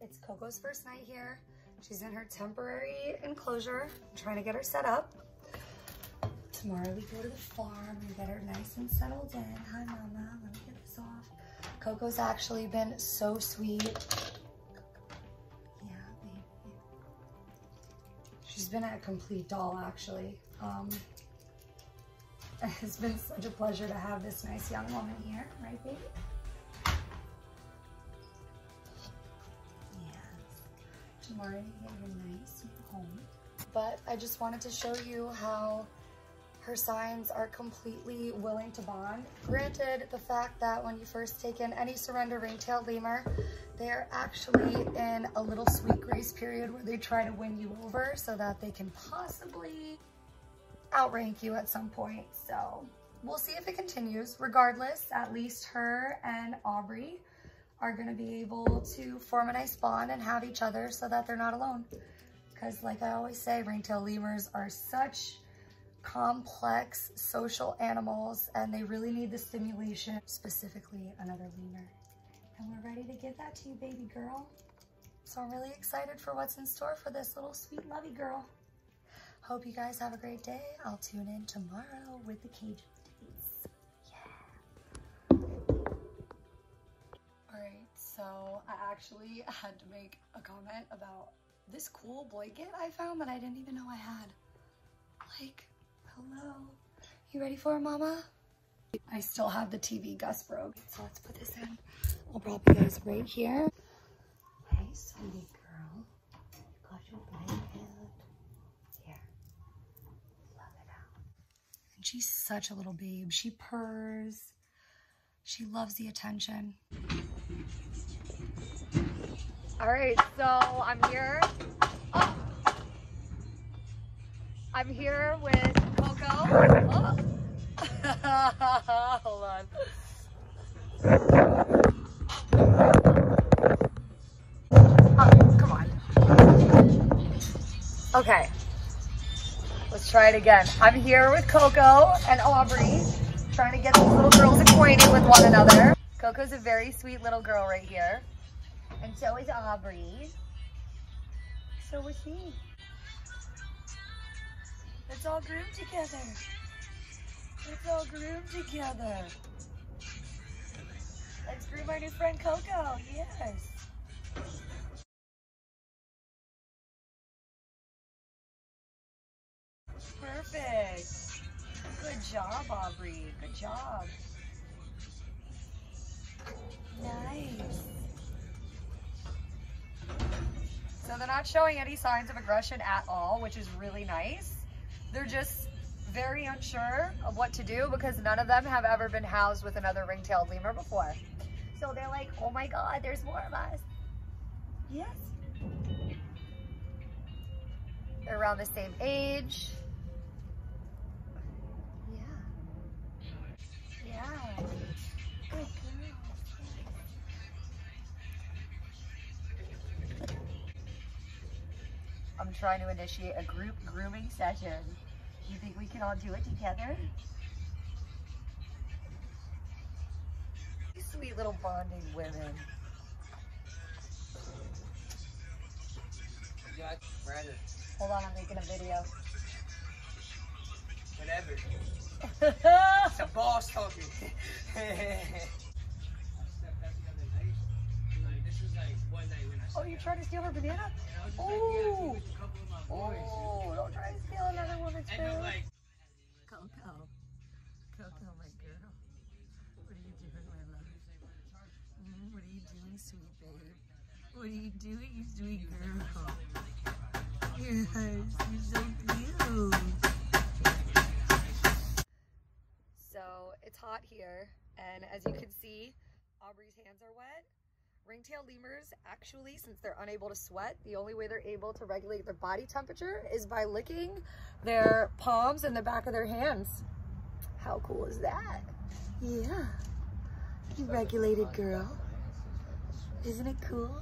it's Coco's first night here. She's in her temporary enclosure. I'm trying to get her set up. Tomorrow we go to the farm and get her nice and settled in. Hi, Mama. Let me get this off. Coco's actually been so sweet. Yeah, baby. She's been a complete doll, actually. Um, it's been such a pleasure to have this nice young woman here, right, baby? Tomorrow you get your nice home. But I just wanted to show you how her signs are completely willing to bond. Granted, the fact that when you first take in any surrender ring-tailed lemur, they're actually in a little sweet grace period where they try to win you over so that they can possibly outrank you at some point. So we'll see if it continues. Regardless, at least her and Aubrey are gonna be able to form a nice bond and have each other so that they're not alone. Because like I always say, ringtail lemurs are such complex social animals and they really need the stimulation, specifically another lemur. And we're ready to give that to you, baby girl. So I'm really excited for what's in store for this little sweet lovey girl. Hope you guys have a great day. I'll tune in tomorrow with the cage All right, so I actually had to make a comment about this cool blanket I found that I didn't even know I had. Like, Hello. You ready for it, Mama? I still have the TV Gus broke. So let's put this in. I'll prop you guys right here. Hey, sweetie girl. You Got your blanket. Here. Love it out. And she's such a little babe. She purrs. She loves the attention. All right, so I'm here. Oh. I'm here with Oh. Hold on. Oh, come on. Okay. Let's try it again. I'm here with Coco and Aubrey, trying to get these little girls acquainted with one another. Coco's a very sweet little girl right here. And so is Aubrey. So is he. It's all groomed together. It's all groomed together. Let's groom our new friend Coco. Yes. Perfect. Good job, Aubrey. Good job. Nice. They're not showing any signs of aggression at all, which is really nice. They're just very unsure of what to do because none of them have ever been housed with another ring-tailed lemur before. So they're like, oh my God, there's more of us. Yes. They're around the same age. Yeah. Yeah. I'm trying to initiate a group grooming session. You think we can all do it together? Sweet little bonding women. Hold on, I'm making a video. Whatever. it's a boss talking. oh, you trying to steal her banana? Oh! Oh, don't try to steal another woman's food. Coco. Coco, my girl. What are you doing, my love? Mm, what are you doing, sweet babe? What are you doing, you sweet girl? Yes, you're so cute. So, it's hot here, and as you can see, Aubrey's hands are wet. Ringtail lemurs, actually, since they're unable to sweat, the only way they're able to regulate their body temperature is by licking their palms and the back of their hands. How cool is that? Yeah. You regulated girl. Isn't it cool?